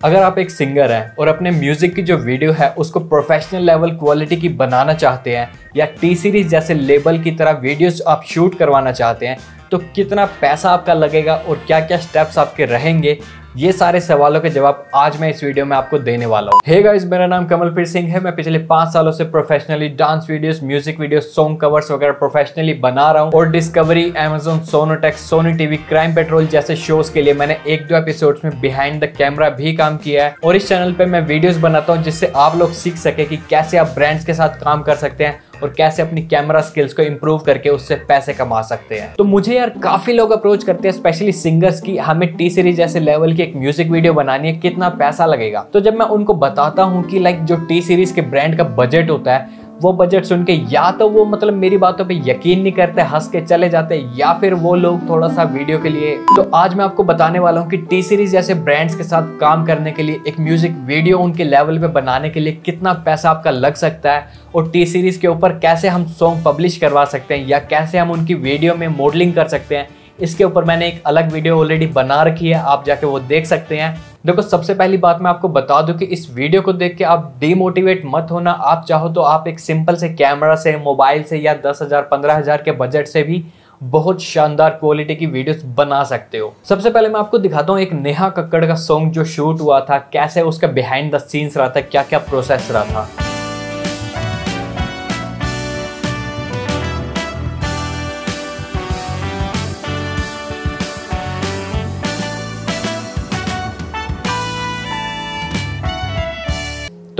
अगर आप एक सिंगर हैं और अपने म्यूज़िक की जो वीडियो है उसको प्रोफेशनल लेवल क्वालिटी की बनाना चाहते हैं या टी सीरीज़ जैसे लेबल की तरह वीडियोस आप शूट करवाना चाहते हैं तो कितना पैसा आपका लगेगा और क्या क्या स्टेप्स आपके रहेंगे ये सारे सवालों के जवाब आज मैं इस वीडियो में आपको देने वाला हूँ। गाइस मेरा नाम कमलप्रीत सिंह है। मैं पिछले पाँच सालों से professionally dance videos music videos song covers वगैरह प्रोफेशनली बना रहा हूँ। और डिस्कवरी एमेजोन सोनोटेक्स सोनी टीवी क्राइम पेट्रोल जैसे शोज़ के लिए मैंने एक दो एपिसोड में बिहाइंड द कैमरा भी काम किया है। और इस चैनल पे मैं वीडियोज़ बनाता हूँ जिससे आप लोग सीख सके की कैसे आप ब्रांड्स के साथ काम कर सकते हैं। और कैसे अपनी कैमरा स्किल्स को इम्प्रूव करके उससे पैसे कमा सकते हैं। तो मुझे यार काफ़ी लोग अप्रोच करते हैं स्पेशली सिंगर्स की। हमें टी सीरीज़ जैसे लेवल की एक म्यूज़िक वीडियो बनानी है, कितना पैसा लगेगा? तो जब मैं उनको बताता हूँ कि लाइक जो टी सीरीज़ के ब्रांड का बजट होता है वो बजट सुन के या तो वो मतलब मेरी बातों पे यकीन नहीं करते, हंस के चले जाते, या फिर वो लोग थोड़ा सा वीडियो के लिए। तो आज मैं आपको बताने वाला हूँ कि टी सीरीज़ जैसे ब्रांड्स के साथ काम करने के लिए, एक म्यूज़िक वीडियो उनके लेवल पे बनाने के लिए कितना पैसा आपका लग सकता है और टी सीरीज़ के ऊपर कैसे हम सॉन्ग पब्लिश करवा सकते हैं या कैसे हम उनकी वीडियो में मॉडलिंग कर सकते हैं। इसके ऊपर मैंने एक अलग वीडियो ऑलरेडी बना रखी है, आप जाके वो देख सकते हैं। देखो, सबसे पहली बात मैं आपको बता दूँ कि इस वीडियो को देख के आप डीमोटिवेट मत होना। आप चाहो तो आप एक सिंपल से कैमरा से मोबाइल से या दस हज़ार, पंद्रह हज़ार के बजट से भी बहुत शानदार क्वालिटी की वीडियोस बना सकते हो। सबसे पहले मैं आपको दिखाता हूँ एक नेहा कक्कड़ का सॉन्ग जो शूट हुआ था, कैसे उसका बिहाइंड द सीन्स रहा था क्या क्या प्रोसेस रहा था।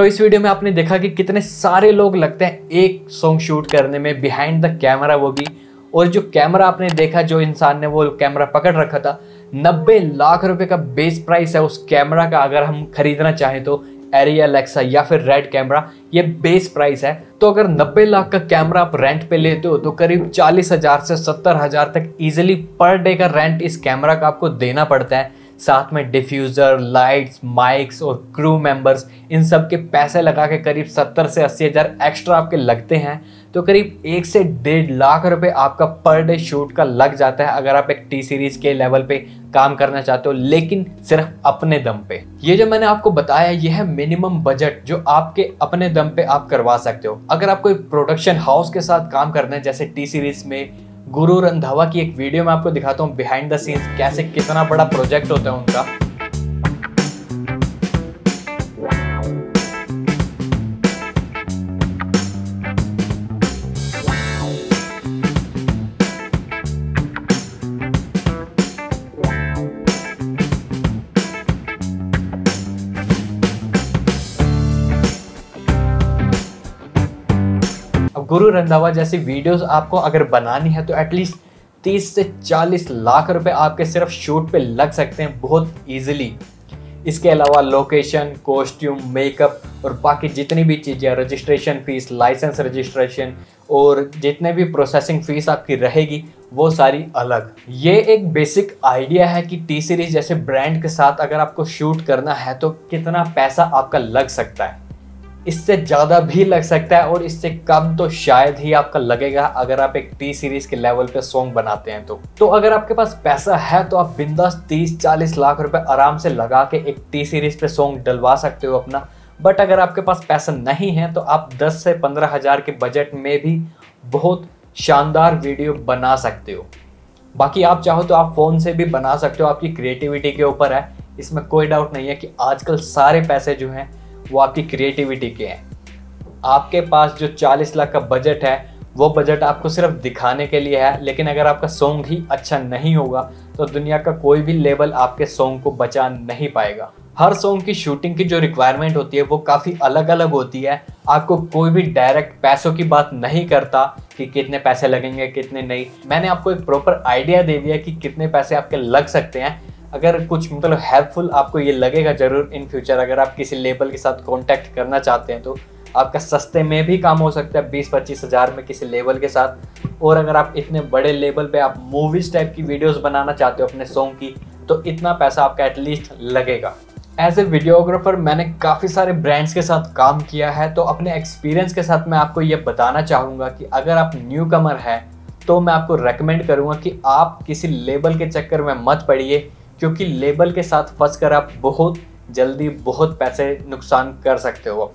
तो इस वीडियो में आपने देखा कि कितने सारे लोग लगते हैं एक सॉन्ग शूट करने में बिहाइंड द कैमरा वो भी। और जो कैमरा आपने देखा, जो इंसान ने वो कैमरा पकड़ रखा था, नब्बे लाख रुपए का बेस प्राइस है उस कैमरा का, अगर हम खरीदना चाहें तो एरिया लेक्सा या फिर रेड कैमरा ये बेस प्राइस है। तो अगर 90 लाख का कैमरा आप रेंट पे लेते हो तो करीब चालीस हज़ार से सत्तर हज़ार तक इजिली पर डे का रेंट इस कैमरा का आपको देना पड़ता है। साथ में डिफ्यूज़र लाइट्स माइक्स और क्रू मेंबर्स इन सब के पैसे लगा के करीब सत्तर से अस्सी हज़ार एक्स्ट्रा आपके लगते हैं। तो करीब एक से डेढ़ लाख रुपए आपका पर डे शूट का लग जाता है अगर आप एक टी सीरीज़ के लेवल पे काम करना चाहते हो, लेकिन सिर्फ़ अपने दम पे। ये जो मैंने आपको बताया, ये है मिनिमम बजट जो आपके अपने दम पे आप करवा सकते हो। अगर आप कोई प्रोडक्शन हाउस के साथ काम करना है, जैसे टी सीरीज़ में गुरु रंधावा की एक वीडियो में आपको दिखाता हूँ बिहाइंड द सीन्स कैसे कितना बड़ा प्रोजेक्ट होता है उनका। गुरु रंधावा जैसी वीडियोस आपको अगर बनानी है तो एटलीस्ट 30 से 40 लाख रुपए आपके सिर्फ़ शूट पे लग सकते हैं बहुत इजीली इसके अलावा लोकेशन कॉस्ट्यूम मेकअप और बाकी जितनी भी चीज़ें रजिस्ट्रेशन फ़ीस लाइसेंस रजिस्ट्रेशन और जितने भी प्रोसेसिंग फ़ीस आपकी रहेगी, वो सारी अलग। ये एक बेसिक आइडिया है कि टी सीरीज़ जैसे ब्रांड के साथ अगर आपको शूट करना है तो कितना पैसा आपका लग सकता है। इससे ज़्यादा भी लग सकता है और इससे कम तो शायद ही आपका लगेगा अगर आप एक टी सीरीज़ के लेवल पे सॉन्ग बनाते हैं तो। तो अगर आपके पास पैसा है तो आप बिंदास तीस चालीस लाख रुपए आराम से लगा के एक टी सीरीज़ पे सॉन्ग डलवा सकते हो अपना। बट अगर आपके पास पैसा नहीं है तो आप दस से पंद्रह हज़ार के बजट में भी बहुत शानदार वीडियो बना सकते हो। बाकी आप चाहो तो आप फ़ोन से भी बना सकते हो, आपकी क्रिएटिविटी के ऊपर है। इसमें कोई डाउट नहीं है कि आजकल सारे पैसे जो हैं वो आपकी क्रिएटिविटी के हैं। आपके पास जो 40 लाख का बजट है, वो बजट आपको सिर्फ़ दिखाने के लिए है, लेकिन अगर आपका सॉन्ग ही अच्छा नहीं होगा तो दुनिया का कोई भी लेवल आपके सॉन्ग को बचा नहीं पाएगा। हर सॉन्ग की शूटिंग की जो रिक्वायरमेंट होती है, वो काफ़ी अलग अलग होती है। आपको कोई भी डायरेक्ट पैसों की बात नहीं करता कि कितने पैसे लगेंगे, कितने नहीं। मैंने आपको एक प्रॉपर आइडिया दे दिया कि कितने पैसे आपके लग सकते हैं। अगर कुछ मतलब हेल्पफुल आपको ये लगेगा ज़रूर इन फ्यूचर अगर आप किसी लेबल के साथ कॉन्टैक्ट करना चाहते हैं तो आपका सस्ते में भी काम हो सकता है, बीस पच्चीस हज़ार में किसी लेबल के साथ। और अगर आप इतने बड़े लेवल पे आप मूवीज़ टाइप की वीडियोस बनाना चाहते हो अपने सॉन्ग की तो इतना पैसा आपका एटलीस्ट लगेगा। एज ए वीडियोग्राफर मैंने काफ़ी सारे ब्रांड्स के साथ काम किया है तो अपने एक्सपीरियंस के साथ मैं आपको ये बताना चाहूँगा कि अगर आप न्यू कमर हैं तो मैं आपको रेकमेंड करूँगा कि आप किसी लेबल के चक्कर में मत पड़िए। क्योंकि लेबल के साथ फंस कर आप बहुत जल्दी बहुत पैसे नुकसान कर सकते हो